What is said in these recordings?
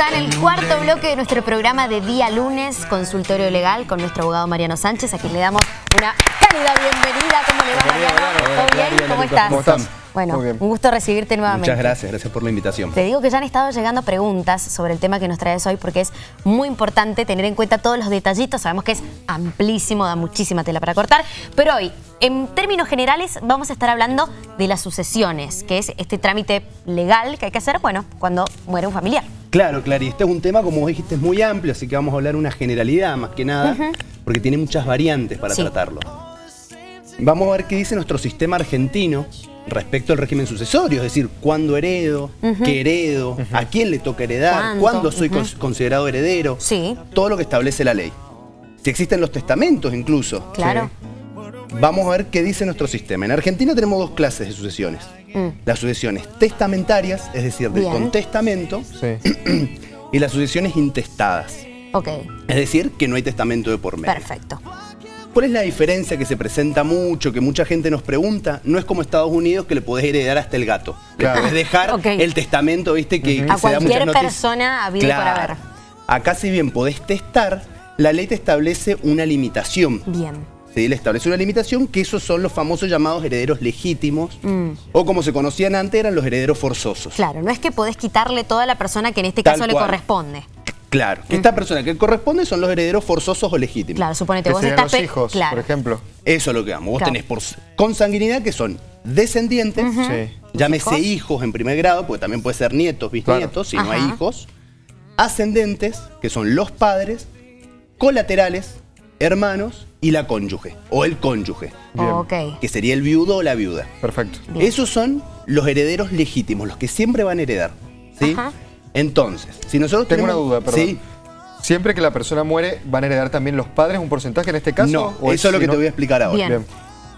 ya en el cuarto bloque de nuestro programa de día lunes, consultorio legal, con nuestro abogado Mariano Sánchez, a quien le damos una cálida bienvenida. ¿Cómo le va, Mariano? ¿Todo bien? ¿Cómo estás? ¿Cómo estás? Bueno, un gusto recibirte nuevamente. Muchas gracias, gracias por la invitación. Te digo que ya han estado llegando preguntas sobre el tema que nos traes hoy porque es muy importante tener en cuenta todos los detallitos. Sabemos que es amplísimo, da muchísima tela para cortar. Pero hoy, en términos generales, vamos a estar hablando de las sucesiones, que es este trámite legal que hay que hacer, bueno, cuando muere un familiar. Claro, Clary, este es un tema, como vos dijiste, es muy amplio, así que vamos a hablar una generalidad más que nada, porque tiene muchas variantes para Sí. tratarlo. Vamos a ver qué dice nuestro sistema argentino respecto al régimen sucesorio, es decir, cuándo heredo, qué heredo, a quién le toca heredar, cuándo soy considerado heredero, Sí. todo lo que establece la ley. Si existen los testamentos incluso. Claro. Vamos a ver qué dice nuestro sistema. En Argentina tenemos dos clases de sucesiones. Mm. Las sucesiones testamentarias, es decir, del Bien. contestamento, Sí. y las sucesiones intestadas. Ok, Es decir, que no hay testamento de por medio. perfecto. ¿Cuál es la diferencia que se presenta mucho, que mucha gente nos pregunta? No es como Estados Unidos que le podés heredar hasta el gato. Le Claro. podés dejar el testamento, ¿viste? Que, que A se cualquier persona habido y por haber. Acá si bien podés testar, la ley te establece una limitación. Bien. ¿Sí? Le establece una limitación que esos son los famosos llamados herederos legítimos, Mm. o como se conocían antes eran los herederos forzosos. Claro, no es que podés quitarle toda a la persona que en este Tal caso le cual. corresponde. Claro, que esta persona que corresponde son los herederos forzosos o legítimos. Claro, suponete, Que vos estás... los hijos, claro. por ejemplo. Eso es lo que vamos. Vos Claro. tenés por consanguinidad que son descendientes, Sí. llámese ¿Hijos? hijos? en primer grado, porque también puede ser nietos, bisnietos, si no hay hijos. Ascendentes, que son los padres, colaterales, hermanos y la cónyuge, o el cónyuge, Bien. Ok. que sería el viudo o la viuda. Perfecto. Bien. Esos son los herederos legítimos, los que siempre van a heredar. ¿sí? Ajá. Entonces, si nosotros Tengo tenemos- una duda, perdón. Sí, Siempre que la persona muere, ¿van a heredar también los padres un porcentaje en este caso? no, ¿O eso es lo que te voy a explicar ahora. Bien. Bien.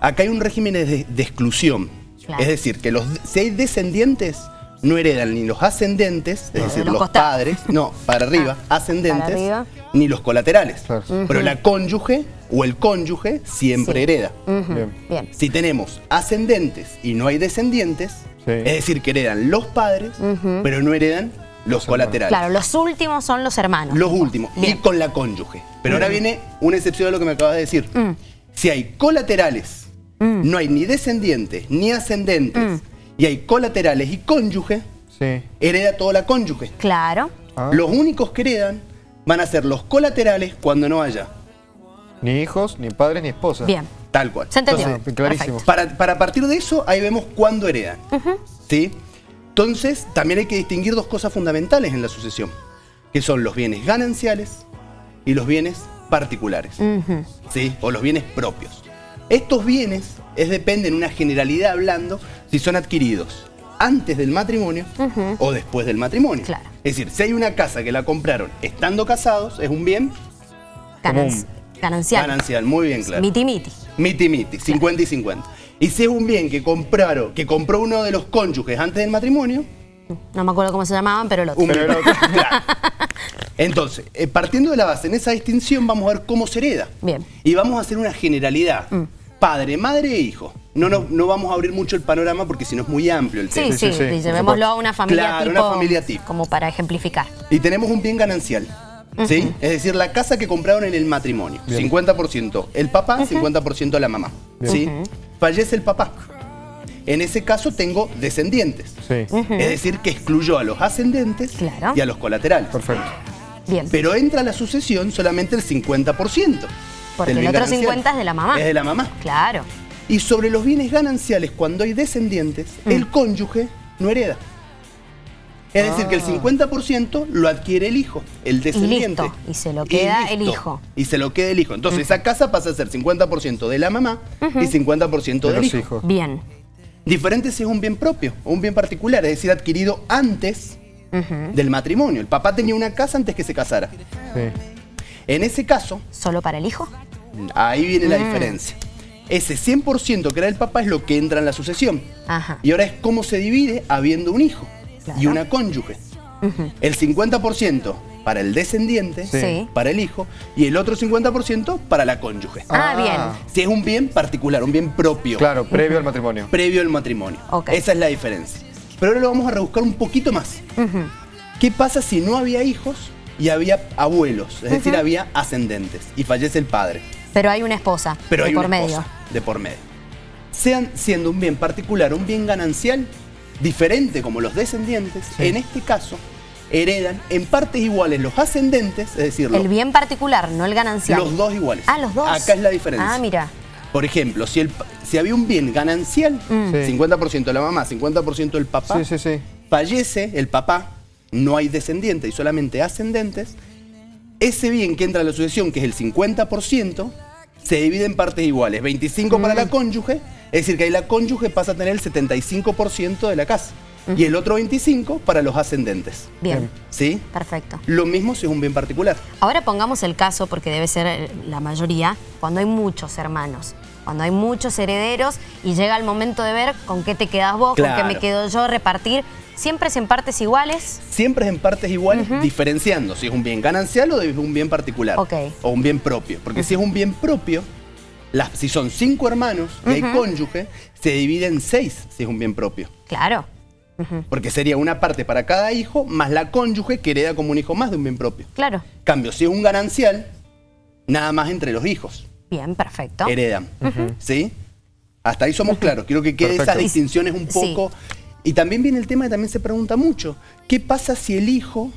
Acá hay un régimen de, de exclusión. Claro. Es decir, que los, si hay descendientes, no heredan ni los ascendentes, es decir, Los padres, no, para arriba, Ah, ascendentes, para arriba. ni los colaterales. Claro. Pero la cónyuge o el cónyuge siempre Sí. hereda. Bien. Bien. Si tenemos ascendentes y no hay descendientes, Sí. es decir, que heredan los padres, pero no heredan los, Los colaterales. Claro, los últimos son los hermanos. Los últimos. Bien. Y con la cónyuge. Pero ahora viene una excepción a lo que me acabas de decir. Mm. Si hay colaterales, no hay ni descendientes ni ascendentes, Mm. Y hay colaterales y cónyuge, Sí. hereda toda la cónyuge. Claro. Ah. Los únicos que heredan van a ser los colaterales cuando no haya. Ni hijos, ni padres, ni esposas. Bien. Tal cual. Se entendió. Entonces, clarísimo. Para, para partir de eso, ahí vemos cuándo heredan. ¿Sí? Entonces, también hay que distinguir dos cosas fundamentales en la sucesión, que son los bienes gananciales y los bienes particulares. ¿sí? O los bienes propios. Estos bienes es depende en una generalidad hablando si son adquiridos antes del matrimonio o después del matrimonio. Claro. Es decir, si hay una casa que la compraron estando casados, es un bien Gananci- Ganancial. ganancial, muy bien claro. Miti miti. Miti miti, 50 y 50. Y si es un bien que compraron, que compró uno de los cónyuges antes del matrimonio, No me acuerdo cómo se llamaban, pero el otro. un Pero bien. el otro. Claro. Entonces, eh, partiendo de la base, en esa distinción vamos a ver cómo se hereda. Bien. Y vamos a hacer una generalidad. Padre, madre e hijo. No, no, no vamos a abrir mucho el panorama porque si no es muy amplio el Sí, tema. sí, sí, sí, y por llevémoslo a una familia Claro, tipo. una familia tipo. Como para ejemplificar. Y tenemos un bien ganancial. ¿Sí? Es decir, la casa que compraron en el matrimonio. 50% el papá, 50% la mamá. ¿Sí? Fallece el papá. En ese caso tengo descendientes. Sí. Es decir, que excluyó a los ascendentes Claro. y a los colaterales. Perfecto. Bien. Pero entra a la sucesión solamente el 50%. Porque el otro ganancial. 50 es de la mamá. Es de la mamá. Claro. Y sobre los bienes gananciales, cuando hay descendientes, Mm. el cónyuge no hereda. Es decir, que el 50% lo adquiere el hijo, el descendiente. listo. Y se lo queda el listo. hijo. Y se lo queda el hijo. Entonces, esa casa pasa a ser 50% de la mamá y 50% De del los hijo. hijos. Bien. Diferente si es un bien propio o un bien particular, es decir, adquirido antes del matrimonio. El papá tenía una casa antes que se casara. Sí. En ese caso, ¿Solo para el hijo? ahí viene la Mm. diferencia. Ese 100% que era el papá es lo que entra en la sucesión. Ajá. Y ahora es cómo se divide habiendo un hijo Claro. y una cónyuge. El 50% para el descendiente, Sí. para el hijo, y el otro 50% para la cónyuge. Ah, Ah. bien. Si es un bien particular, un bien propio, Claro, previo al matrimonio. previo al matrimonio. Ok. Esa es la diferencia. Pero ahora lo vamos a rebuscar un poquito más. ¿Qué pasa si no había hijos y había abuelos? Es decir, había ascendentes y fallece el padre. Pero hay una esposa Pero de hay por una medio. esposa de por medio. Sean siendo un bien particular, un bien ganancial, diferente como los descendientes, en este caso, heredan en partes iguales los ascendentes, es decir, los, El bien particular, no el ganancial. los dos iguales. Ah, los dos. Acá es la diferencia. Ah, mira. Por ejemplo, si, el, si había un bien ganancial, Mm. Sí. 50% de la mamá, 50% del papá, Sí, sí, sí. fallece el papá, no hay descendientes y solamente ascendentes, ese bien que entra a la sucesión, que es el 50%, se divide en partes iguales. 25 para la Mm. cónyuge, es decir, que ahí la cónyuge pasa a tener el 75% de la casa. Y el otro 25 para los ascendentes. Bien, ¿Sí? perfecto. Lo mismo si es un bien particular. Ahora pongamos el caso, porque debe ser eh, la mayoría, cuando hay muchos hermanos, cuando hay muchos herederos y llega el momento de ver con qué te quedas vos, con qué me quedo yo, repartir. Siempre es en partes iguales. Siempre es en partes iguales, diferenciando si es un bien ganancial o de un bien particular. Ok. O un bien propio. Porque si es un bien propio, las, si son cinco hermanos y hay cónyuge, se divide en seis si es un bien propio. Claro. Porque sería una parte para cada hijo, más la cónyuge que hereda como un hijo más de un bien propio. Claro. Cambio, si es un ganancial, nada más entre los hijos Bien, perfecto. heredan. ¿Sí? Hasta ahí somos claros. Quiero que quede Perfecto. esas distinciones un Sí. Y también viene el tema que también se pregunta mucho. ¿Qué pasa si el hijo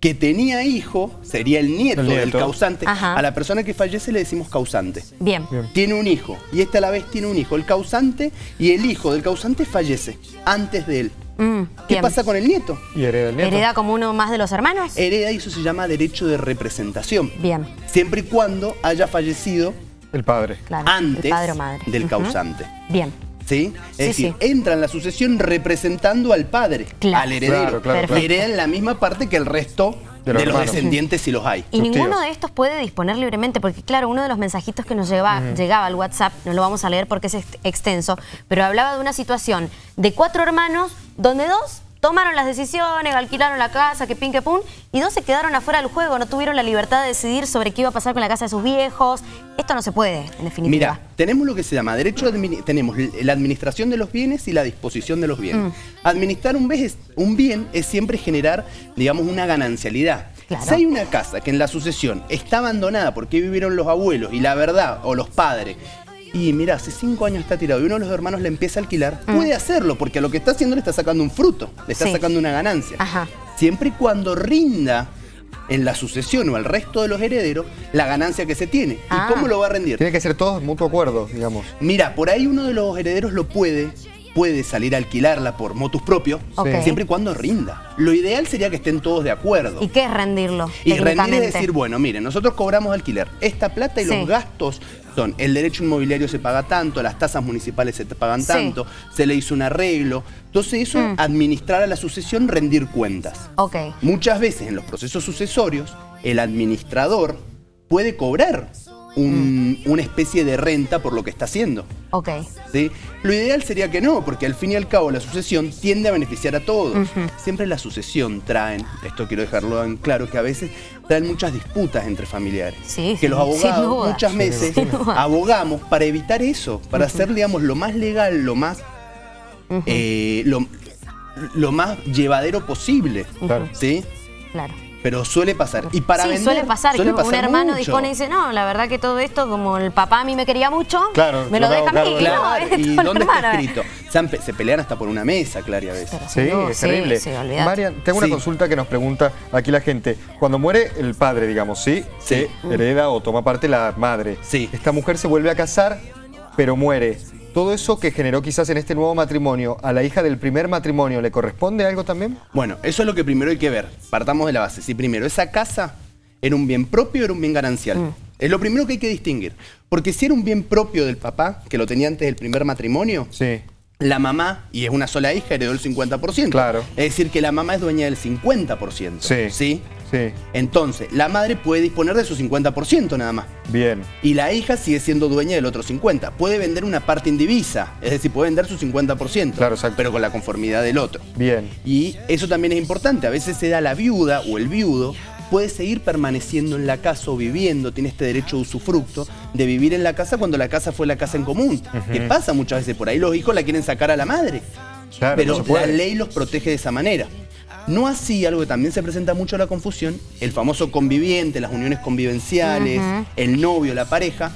que tenía hijo sería el nieto, El del causante? Ajá. A la persona que fallece le decimos causante. Bien. Bien. Tiene un hijo y este a la vez tiene un hijo, el causante, y el hijo del causante fallece antes de él. Mm, ¿Qué bien. pasa con el nieto? Y hereda el nieto. ¿Hereda como uno más de los hermanos? Hereda y eso se llama derecho de representación. Bien, Siempre y cuando haya fallecido El padre. claro. antes el padre o madre. del causante. Bien. ¿Sí? Es Sí, decir, sí. entra en la sucesión representando al padre, Claro. al heredero. Claro, claro, Perfecto. Heredan la misma parte que el resto De de, los descendientes si los hay. Y ninguno tíos. de estos puede disponer libremente, porque claro, uno de los mensajitos que nos lleva- llegaba al WhatsApp, no lo vamos a leer porque es ex- extenso, pero hablaba de una situación de cuatro hermanos donde dos tomaron las decisiones, alquilaron la casa, que pin, que pum, y dos se quedaron afuera del juego, no tuvieron la libertad de decidir sobre qué iba a pasar con la casa de sus viejos. Esto no se puede, en definitiva. Mira, tenemos lo que se llama derecho tenemos la administración de los bienes y la disposición de los bienes. Mm. Administrar un, bien es- un bien es siempre generar, digamos, una ganancialidad. Claro. Si hay una casa que en la sucesión está abandonada porque vivieron los abuelos y la verdad, o los padres, y mira, hace cinco años está tirado y uno de los hermanos le empieza a alquilar, puede hacerlo porque a lo que está haciendo le está sacando un fruto, le está Mm. Sí. sacando una ganancia. Ajá. Siempre y cuando rinda en la sucesión o al resto de los herederos la ganancia que se tiene. Ah. ¿Y cómo lo va a rendir? Tiene que ser todos mutuo acuerdo, digamos. Mira, por ahí uno de los herederos lo puede, puede salir a alquilarla por motus propio, siempre y cuando rinda. Lo ideal sería que estén todos de acuerdo. ¿Y qué es rendirlo? Y rendir es decir, bueno, miren, nosotros cobramos alquiler. Esta plata y Sí. los gastos son, el derecho inmobiliario se paga tanto, las tasas municipales se pagan Sí. tanto, se le hizo un arreglo. Entonces eso, Mm. administrar a la sucesión, rendir cuentas. Muchas veces en los procesos sucesorios, el administrador puede cobrar un- una especie de renta por lo que está haciendo. Ok. ¿sí? Lo ideal sería que no, porque al fin y al cabo la sucesión tiende a beneficiar a todos. Siempre la sucesión traen, esto quiero dejarlo en claro, que a veces traen muchas disputas entre familiares. Sí, que los abogados muchas veces abogamos para evitar eso, para hacer, digamos, lo más legal, lo más, eh, lo, lo más llevadero posible. Claro. ¿Sí? Claro. Pero suele pasar. Y para sí, vender, suele pasar suele que un hermano mucho. dispone y dice, no, la verdad que todo esto, como el papá a mí me quería mucho, Claro, me lo me deja a mí. No, Claro, de ¿y dónde está hermano. escrito? Se, han pe- se pelean hasta por una mesa, Clary, a veces. Sí, es terrible. Sí. Marian, tengo una consulta que nos pregunta aquí la gente. Cuando muere el padre, digamos, ¿sí? Sí. Se hereda o toma parte la madre. Sí. Esta mujer se vuelve a casar, pero muere. ¿Todo eso que generó quizás en este nuevo matrimonio a la hija del primer matrimonio le corresponde algo también? Bueno, eso es lo que primero hay que ver. Partamos de la base. Si primero esa casa era un bien propio o era un bien ganancial. Mm. Es lo primero que hay que distinguir. Porque si era un bien propio del papá, que lo tenía antes del primer matrimonio, Sí. la mamá, y es una sola hija, heredó el 50%. Claro. Es decir, que la mamá es dueña del 50%. Sí. ¿Sí? Sí. Entonces, la madre puede disponer de su 50% nada más. Bien. Y la hija sigue siendo dueña del otro 50%. Puede vender una parte indivisa, es decir, puede vender su 50%, Claro, exacto. pero con la conformidad del otro. Bien. Y eso también es importante. A veces se da la viuda o el viudo puede seguir permaneciendo en la casa o viviendo, tiene este derecho de usufructo de vivir en la casa cuando la casa fue la casa en común. Que pasa muchas veces por ahí los hijos la quieren sacar a la madre. Claro, pero no la ley los protege de esa manera. No así, algo que también se presenta mucho la confusión, el famoso conviviente, las uniones convivenciales, el novio, la pareja,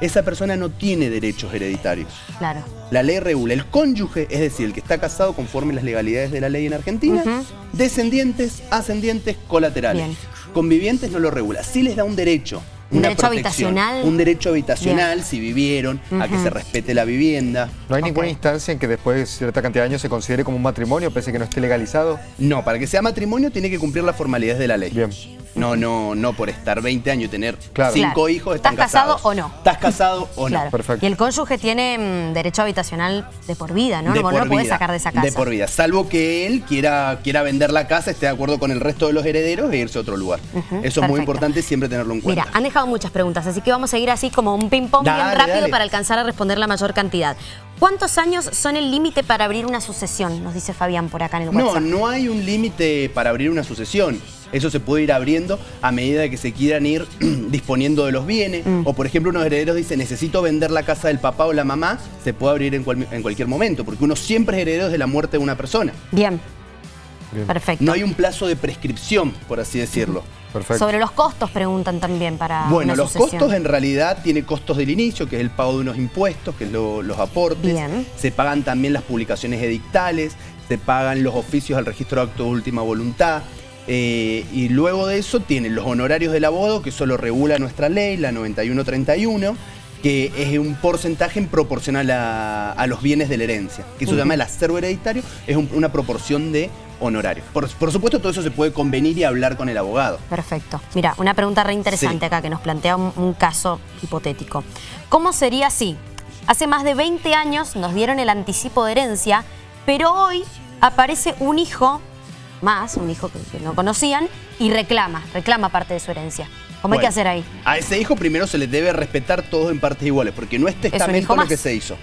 esa persona no tiene derechos hereditarios. Claro. La ley regula el cónyuge, es decir, el que está casado conforme las legalidades de la ley en Argentina, descendientes, ascendientes, colaterales. Convivientes no lo regula, sí les da un derecho. Un derecho habitacional. Un derecho habitacional, si vivieron, a que se respete la vivienda. ¿No hay ninguna instancia en que después de cierta cantidad de años se considere como un matrimonio, pese a que no esté legalizado? No, para que sea matrimonio tiene que cumplir las formalidades de la ley. Bien. No, no, no por estar 20 años y tener cinco hijos, están ¿Estás casado o no? ¿Estás casado o no? Perfecto. Y el cónyuge tiene mm, derecho habitacional de por vida, ¿no? no, lo puede sacar de esa casa. De por vida, salvo que él quiera, quiera vender la casa, esté de acuerdo con el resto de los herederos e irse a otro lugar. Eso es muy importante siempre tenerlo en cuenta. Mira, han dejado muchas preguntas, así que vamos a seguir así como un ping-pong bien rápido para alcanzar a responder la mayor cantidad. ¿Cuántos años son el límite para abrir una sucesión? Nos dice Fabián por acá en el WhatsApp. No, no hay un límite para abrir una sucesión. Eso se puede ir abriendo a medida que se quieran ir disponiendo de los bienes. Mm. O por ejemplo, unos herederos dicen, necesito vender la casa del papá o la mamá, se puede abrir en, cualquier momento, porque uno siempre es heredero de la muerte de una persona. Bien. Perfecto. No hay un plazo de prescripción, por así decirlo. Sobre los costos preguntan también para Bueno, los costos en realidad tiene costos del inicio, que es el pago de unos impuestos, que es los aportes. Se pagan también las publicaciones edictales, se pagan los oficios al registro de acto de última voluntad. Eh, y luego de eso tienen los honorarios del abogado, que eso lo regula nuestra ley, la 9131, que es un porcentaje en proporcional a, los bienes de la herencia, que eso se llama el acervo hereditario, es una proporción de honorario. Por, supuesto, todo eso se puede convenir y hablar con el abogado. Perfecto. Mira, una pregunta re interesante acá que nos plantea un, caso hipotético. ¿Cómo sería si hace más de 20 años nos dieron el anticipo de herencia, pero hoy aparece un hijo más, un hijo que, no conocían, y reclama, reclama parte de su herencia. ¿Cómo hay que hacer ahí? A ese hijo primero se le debe respetar todo en partes iguales, porque no es testamento lo que se hizo.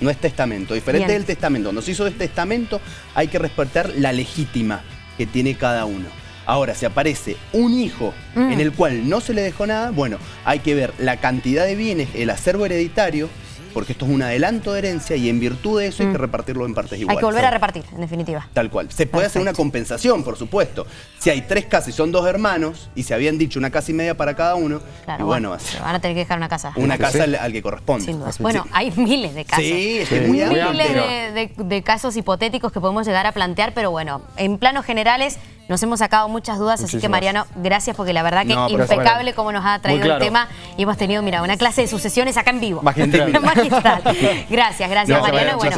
No es testamento. Diferente del testamento. Cuando se hizo el testamento, hay que respetar la legítima que tiene cada uno. Ahora, si aparece un hijo mm. en el cual no se le dejó nada, bueno, hay que ver la cantidad de bienes, el acervo hereditario, porque esto es un adelanto de herencia y en virtud de eso hay que mm. repartirlo en partes iguales. Hay que volver a repartir, en definitiva. Tal cual. Se puede hacer una compensación, por supuesto. Si hay tres casas y son dos hermanos y se habían dicho una casa y media para cada uno, claro, bueno, van a tener que dejar una casa. Una casa al, que corresponde. Sin duda. Bueno, hay miles de casos. Sí, es muy Miles de, casos hipotéticos que podemos llegar a plantear, pero bueno, en planos generales nos hemos sacado muchas dudas, así que Mariano, gracias porque la verdad que impecable como nos ha traído el tema y hemos tenido, mira, una clase de sucesiones acá en vivo. Magistral. Gracias, gracias Mariano. Bueno,